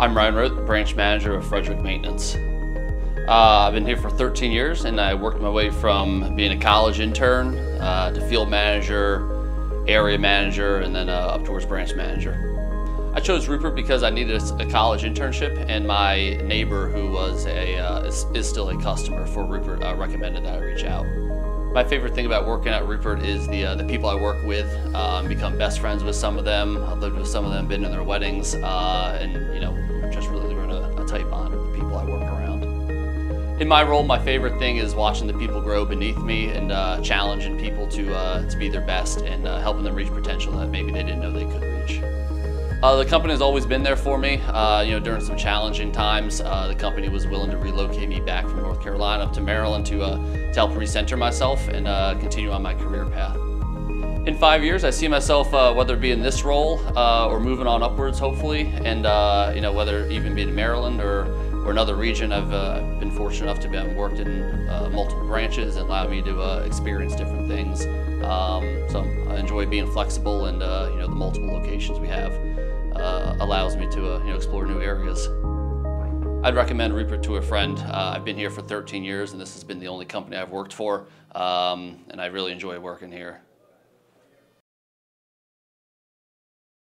I'm Ryan Rote, branch manager of Frederick Maintenance. Uh, I've been here for 13 years and I worked my way from being a college intern uh, to field manager, area manager, and then uh, up towards branch manager. I chose Ruppert because I needed a, college internship and my neighbor who was a, uh, is, is, still a customer for Ruppert uh, recommended that I reach out. My favorite thing about working at Ruppert is the, uh, the people I work with. Um, become best friends with some of them. I've lived with some of them, been in their weddings, uh, and you know, just really learn a, a tight bond with the people I work around. In my role, my favorite thing is watching the people grow beneath me and uh, challenging people to, uh, to be their best and uh, helping them reach potential that maybe they didn't know they could. Uh, the company has always been there for me. Uh, you know, during some challenging times, uh, the company was willing to relocate me back from North Carolina up to Maryland to, uh, to help recenter myself and uh, continue on my career path. In five years, I see myself, uh, whether it be in this role or moving on upwards, hopefully, and you know, whether even be in Maryland or, or another region. I've been fortunate enough to be worked in multiple branches and allowed me to experience different things. Um, so I enjoy being flexible and you know the multiple locations we have uh, allows me to uh, you know, explore new areas. I'd recommend Ruppert to a friend. Uh, I've been here for 13 years and this has been the only company I've worked for um, and I really enjoy working here.